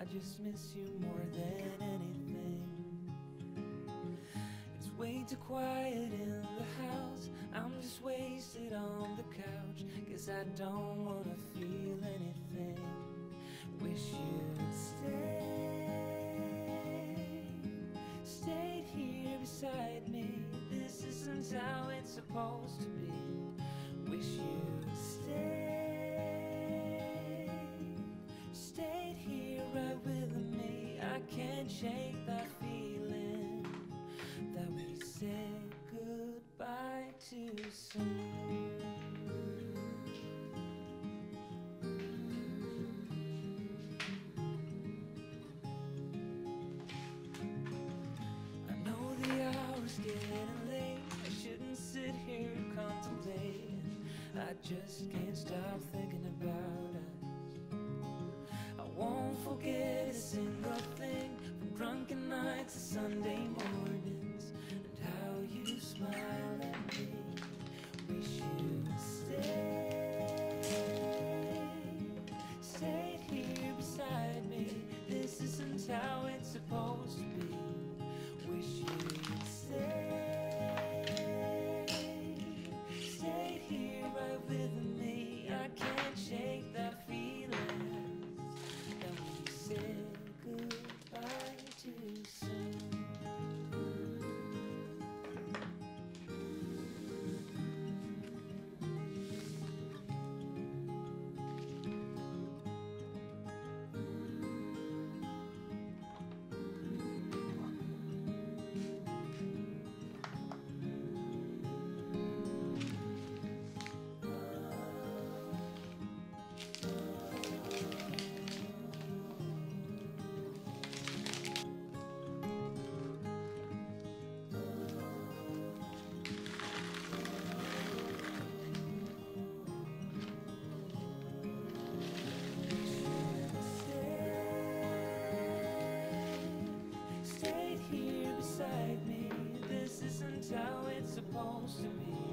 I just miss you more than anything. It's way too quiet in the house. I'm just wasted on the couch. Guess I don't wanna feel anything. Wish you'd stay. Stayed here beside me. This isn't how it's supposed to be. Wish you'd I just can't stop me. This isn't how it's supposed to be.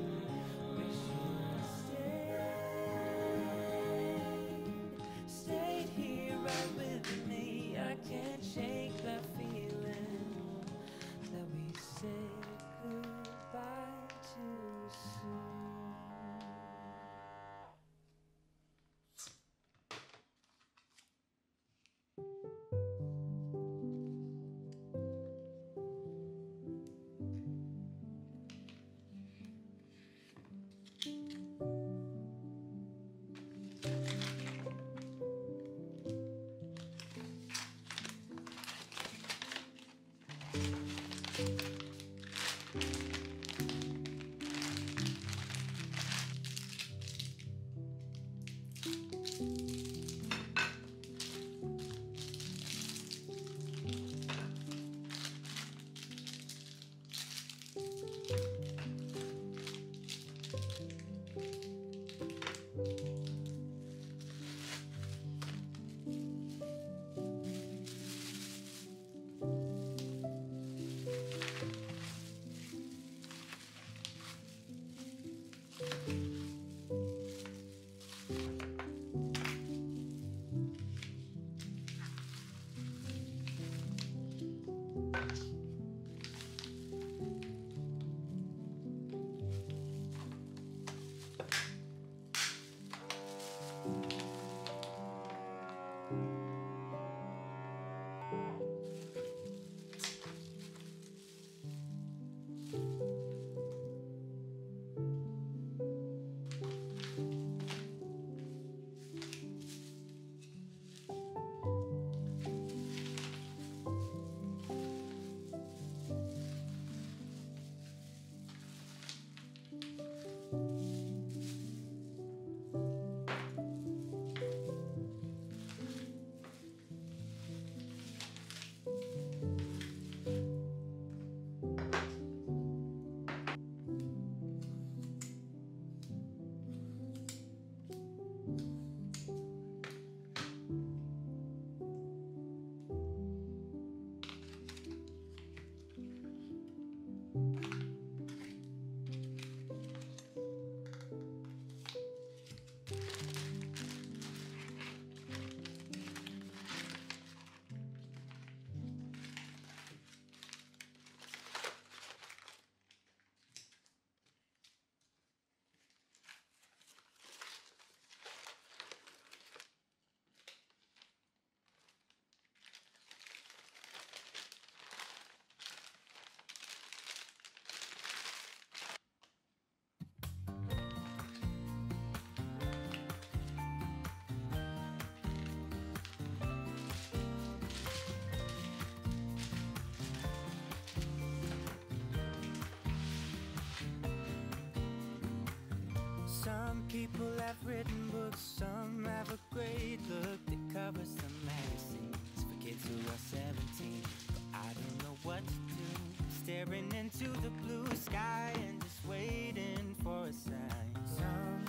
People have written books, some have a great look that covers the magazines for kids who are 17. But I don't know what to do. Staring into the blue sky and just waiting for a sign. Some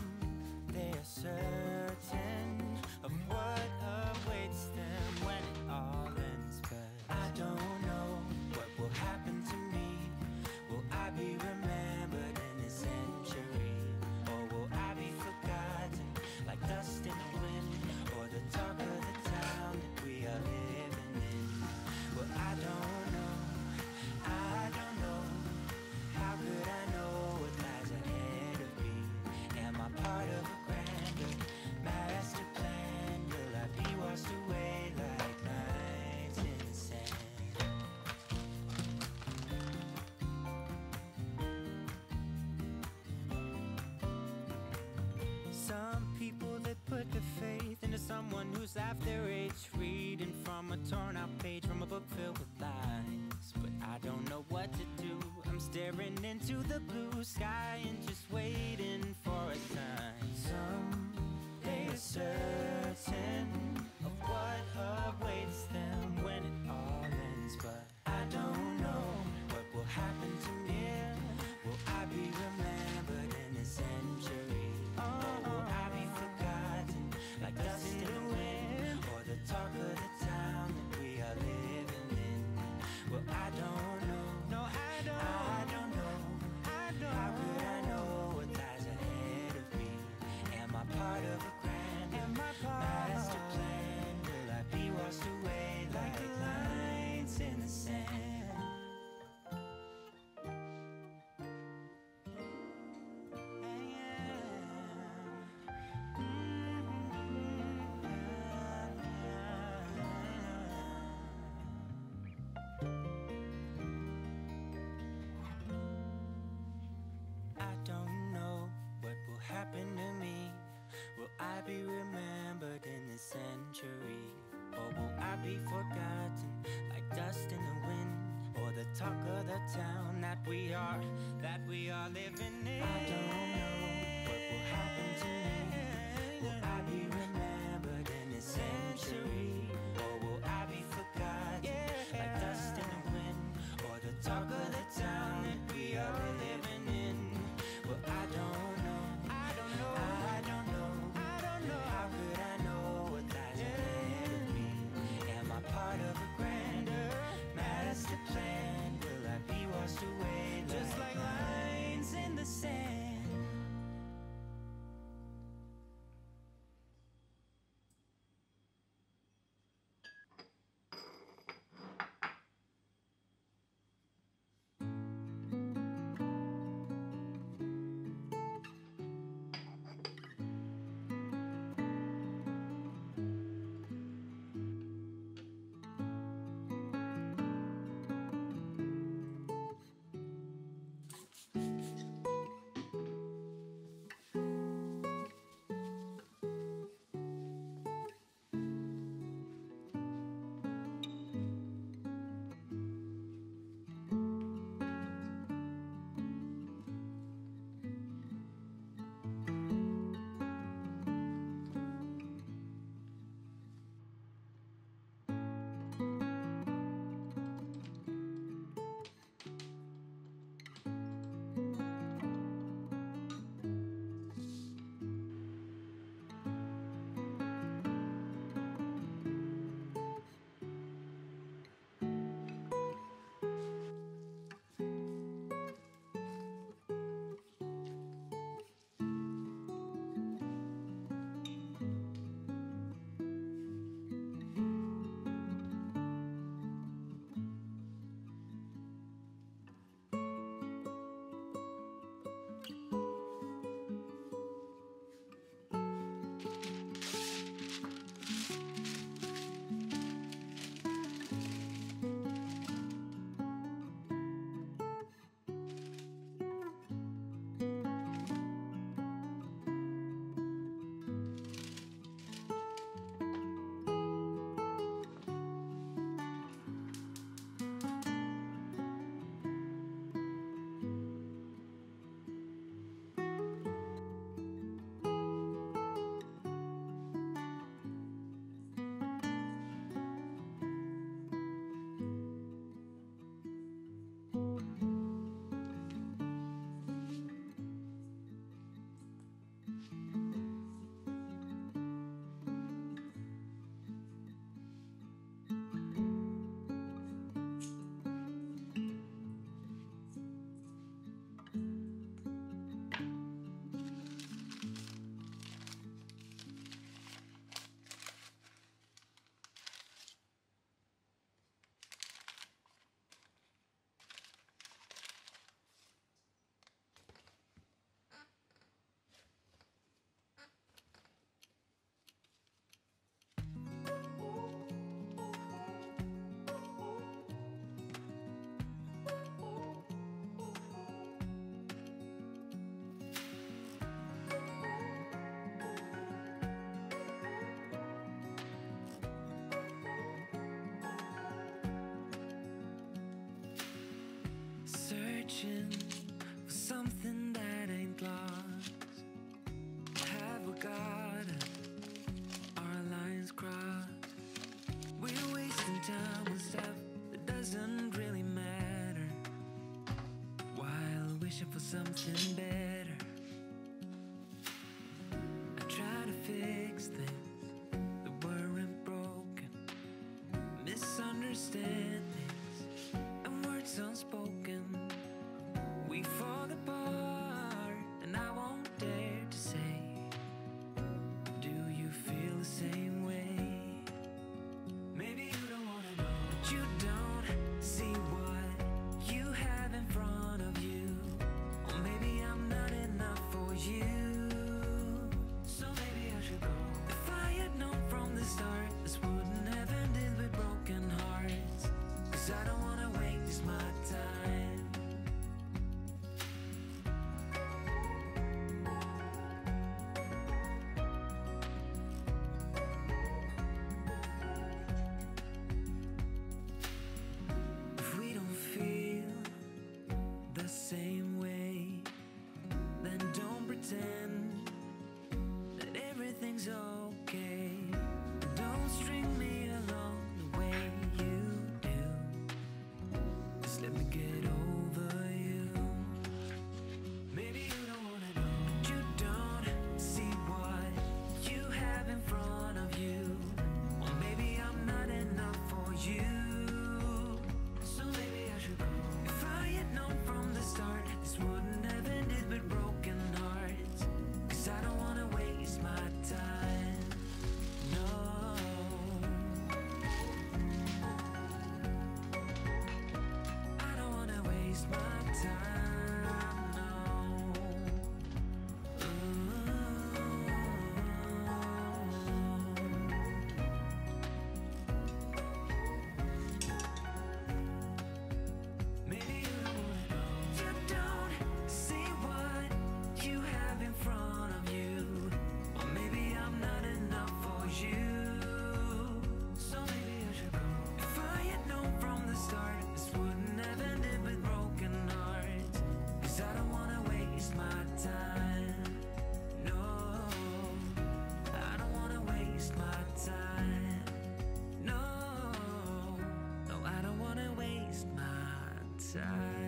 they are certain. faith into someone who's after age. Reading from a torn out page from a book filled with lies. But I don't know what to do. I'm staring into the blue sky and just waiting for a sign. Someday is certain of what awaits them when it all ends. But I don't know what will happen to me. Something better. No,